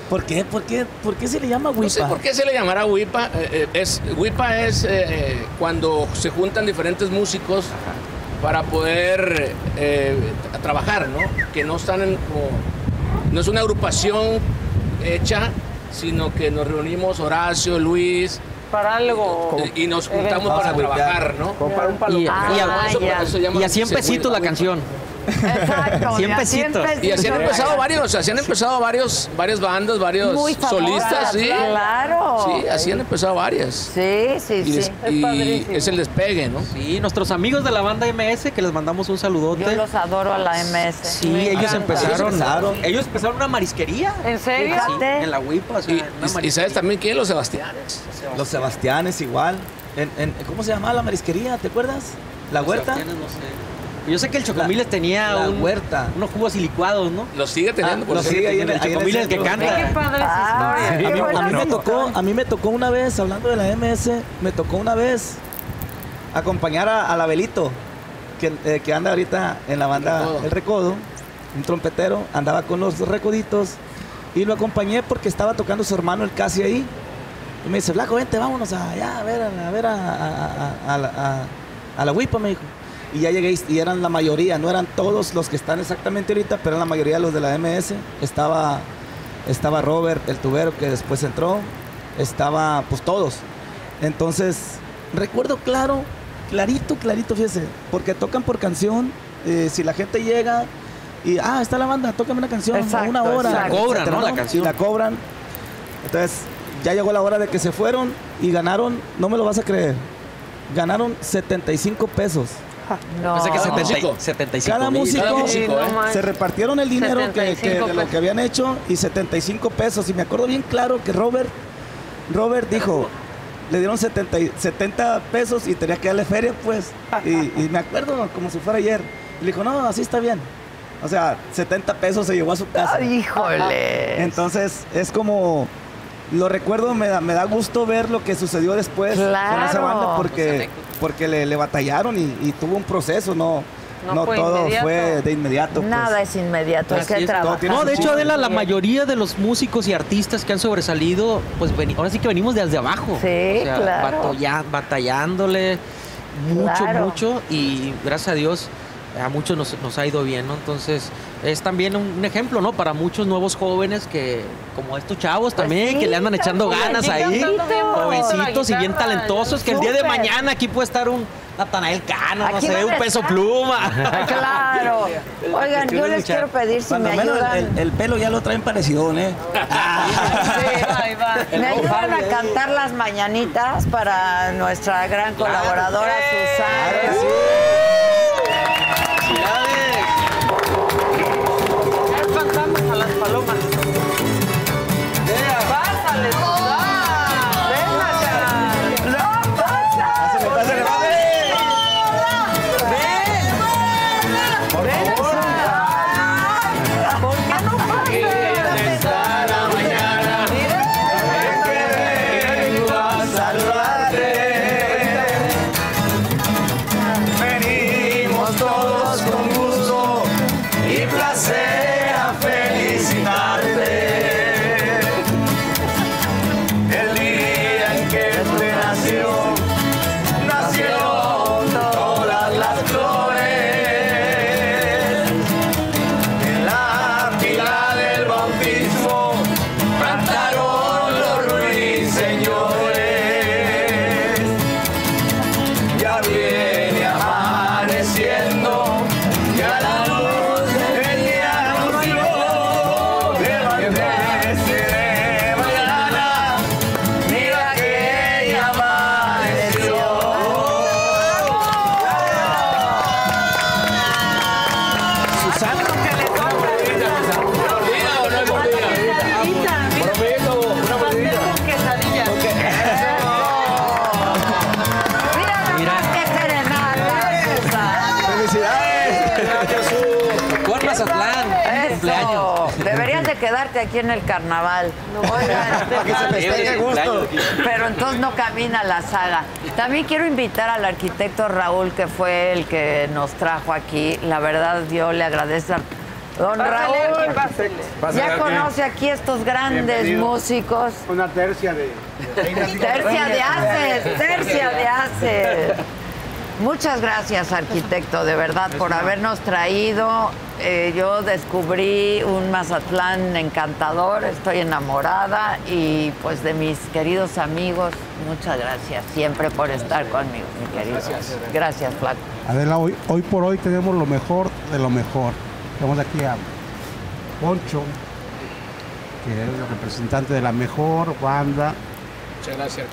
¿Por qué? ¿Por qué? ¿Por qué se le llama huipa? No sé por qué se le llamará huipa. eh, eh, es, huipa es eh, eh, cuando se juntan diferentes músicos para poder eh, trabajar, ¿no? Que no están en como- no es una agrupación hecha, sino que nos reunimos Horacio, Luis Para algo. y, y nos juntamos para trabajar, ¿no? Para un palo. Y, y Ah, a, Eso- ya. eso se llama- y a 100 se- pesitos la canción. Exacto. Cien y a pesitos. Y así han empezado varios, así han empezado varios, varias bandas, varios Muy solistas, sí. Claro. Sí, así han empezado varias. Sí, sí, Y, sí. es, y es el despegue, ¿no? Sí, nuestros amigos de la banda MS, que les mandamos un saludote. Yo los adoro a la MS. Sí, Me ellos encanta. empezaron, empezaron. ellos empezaron una marisquería. ¿En serio? En la huipa, o sea, Y, sabes también quién, los Sebastianes. Los Sebastianes igual. En- en- ¿Cómo se llamaba la marisquería? ¿Te acuerdas? ¿La huerta? Sebastianes, no sé. Yo sé que el Chocomiles tenía la un- huerta. unos jugos y licuados, ¿no? Los sigue teniendo, Ah, por los cierto. sigue ahí en el Chocomiles el que canta. Qué padre esa Ah, historia. A mí, a mí me tocó, a mí me tocó una vez, hablando de la MS, me tocó una vez acompañar a, a la Belito, que, eh, que anda ahorita en la banda Recodo. El Recodo, un trompetero, andaba con los recoditos y lo acompañé porque estaba tocando su hermano el casi ahí. Y me dice, Flaco, vente, vámonos allá a ver a, a ver a, a- a- a la- la Huipa, me dijo. Y ya llegué y eran la mayoría, no eran todos los que están exactamente ahorita, pero eran la mayoría de los de la MS. Estaba, estaba Robert, el tubero que después entró, estaba pues todos. Entonces, recuerdo claro, clarito, clarito, fíjese, porque tocan por canción, eh, si la gente llega y, ah, está la banda, tócame una canción, Exacto, una hora. exacto. La cobran, etcétera, ¿no? La canción. La cobran. Entonces, ya llegó la hora de que se fueron y ganaron, no me lo vas a creer, ganaron 75 pesos. No. Pensé que Cada 70 músico. 75 Cada mil. músico, Cada músico, ¿eh? se repartieron el dinero que, que 75 de lo que habían hecho y 75 pesos. Y me acuerdo bien claro que Robert, Robert dijo, le dieron 70, y- 70 pesos y tenía que darle feria, pues. Y, y me acuerdo como si fuera ayer. Y le dijo, no, así está bien. O sea, 70 pesos se llevó a su casa. Ay, híjole. Entonces es como, lo recuerdo, me da, me da gusto ver lo que sucedió después con esa Claro. banda porque, porque le, le batallaron y, y tuvo un proceso, no, No no, fue todo inmediato. fue de inmediato. pues. Nada es inmediato, hay que trabajar. No, de hecho. Adela, la mayoría de los músicos y artistas que han sobresalido, pues veni- ahora sí que venimos desde abajo. Sí, claro. batalla- batallándole mucho, Claro. mucho y gracias a Dios a muchos nos, nos ha ido bien, ¿no? Entonces es también un, un ejemplo, ¿no? Para muchos nuevos jóvenes que, como estos chavos también, Pues sí, que le andan echando ganas ahí, jovencitos y bien talentosos, que el día de mañana aquí puede estar un Natanael Cano, no sé, un peso pluma. (laughs) Claro. Oigan, yo les quiero pedir si Cuando me menos ayudan. el, el pelo ya lo traen parecido, ¿eh? Sí, ahí va. Me ayudan a cantar las mañanitas para nuestra gran colaboradora. Susana. Ya a las aquí en el carnaval. Oigan, (laughs) Para que se festeje gusto. pero entonces no camina la saga. También quiero invitar al arquitecto Raúl, que fue el que nos trajo aquí. La verdad, yo le agradezco. Don Raúl, ya conoce aquí estos grandes músicos. Una tercia de. Tercia de haces, tercia de haces. Muchas gracias, arquitecto, de verdad, por habernos traído. Eh, yo descubrí un Mazatlán encantador, estoy enamorada y pues de mis queridos amigos, muchas gracias siempre por estar conmigo, mi querido. Gracias, Flaco. Adela, hoy, hoy por hoy tenemos lo mejor de lo mejor. Tenemos aquí a Poncho, que es el representante de la mejor banda Muchas gracias.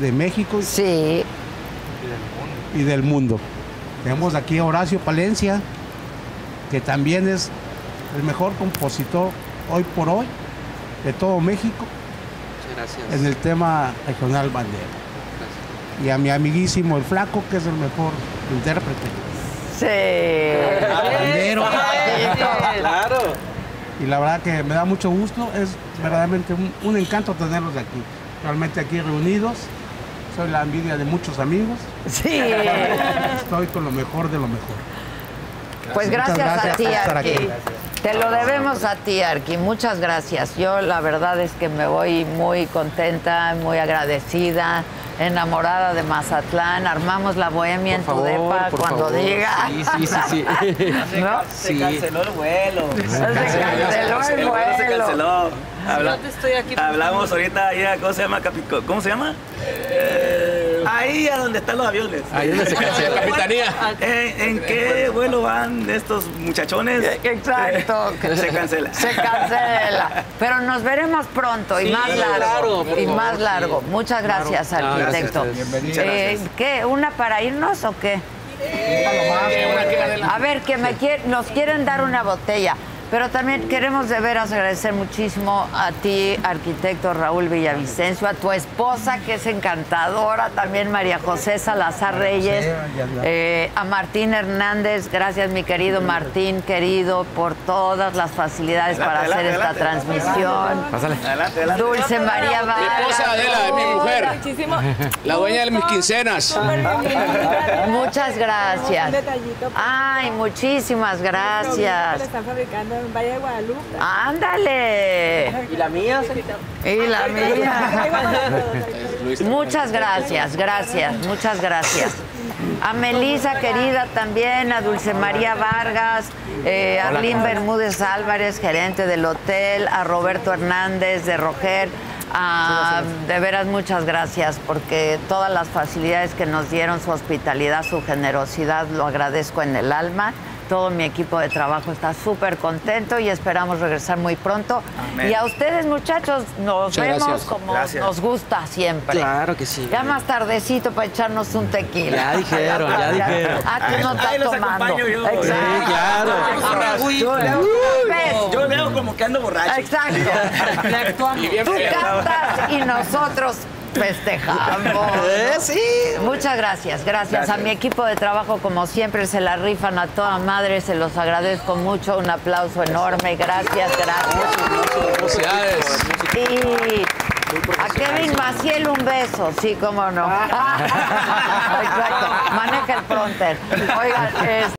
de México y- Sí, y del mundo. Tenemos aquí a Horacio Palencia, que también es el mejor compositor hoy por hoy de todo México gracias. en el tema regional bandera. Y a mi amiguísimo el Flaco, que es el mejor intérprete. sí. Bandero. Claro. Y la verdad que me da mucho gusto, es verdaderamente un, un encanto tenerlos aquí. Realmente aquí reunidos, soy la envidia de muchos amigos, Sí. estoy con lo mejor de lo mejor. Pues gracias, gracias a ti, por Arqui. aquí. Te lo debemos a ti, Arqui. Muchas gracias. Yo la verdad es que me voy muy contenta, muy agradecida, enamorada de Mazatlán. Armamos la bohemia en tu depa cuando diga. Sí, sí, sí, sí. (laughs) ¿No? Se canceló el vuelo. Se canceló el Se vuelo. canceló. Habla- ¿Dónde estoy aquí? hablamos ahorita ahí a, ¿cómo se llama? ¿Cómo se llama? Eh, ahí a donde están los aviones. Ahí donde se cancela. Capitanía. Eh, ¿En qué vuelo van estos muchachones? Exacto. Se cancela. Se cancela. Pero nos veremos pronto y Sí, más largo. claro, y favor, más sí. largo. Muchas gracias, No, arquitecto. gracias a Muchas Eh, gracias. ¿Qué? ¿Una para irnos o qué? Adelante. A ver, que me quier- nos quieren dar una botella. Pero también queremos de veras agradecer muchísimo a ti, arquitecto Raúl Villavicencio, a tu esposa, que es encantadora, también María José Salazar Reyes, eh, a Martín Hernández, gracias mi querido Martín, querido, por todas las facilidades para hacer Adelante, esta adelante. transmisión. Adelante, adelante. Dulce María Mi Vargas. esposa Adela, es mi mujer. Muchísimo. (laughs) La dueña de mis quincenas. Muchas gracias. Un detallito. Ay, muchísimas Lo gracias. están fabricando en Valle de Guadalupe. Ándale. ¿Y la mía? Y la mía. Muchas gracias, gracias, muchas gracias. A Melisa querida también, a Dulce María Vargas, eh, a Arlín Bermúdez Álvarez, gerente del hotel, a Roberto Hernández de Roger. a- de veras muchas gracias porque todas las facilidades que nos dieron, su hospitalidad, su generosidad, lo agradezco en el alma. Todo mi equipo de trabajo está súper contento y esperamos regresar muy pronto. Amén. Y a ustedes muchachos, nos Muchas vemos gracias. como Gracias. nos gusta siempre. Claro que sí. Ya más tardecito para echarnos un tequila. Ya dijeron, ya (laughs) dijeron. Ah, tú no estás tomando. yo. Exacto. Sí, claro. ¿Ves? Yo leo como que ando borracho. Exacto. (laughs) Y bien Tú cantas y nosotros festejamos. (laughs) Eh, sí. Muchas gracias, gracias, a mi equipo de trabajo como siempre se la rifan a toda madre, se los agradezco mucho, un aplauso enorme, gracias, gracias. Felicidades. Y a Kevin Maciel un beso, sí, cómo no. (laughs) Exacto, maneja el pronter. Oigan, este,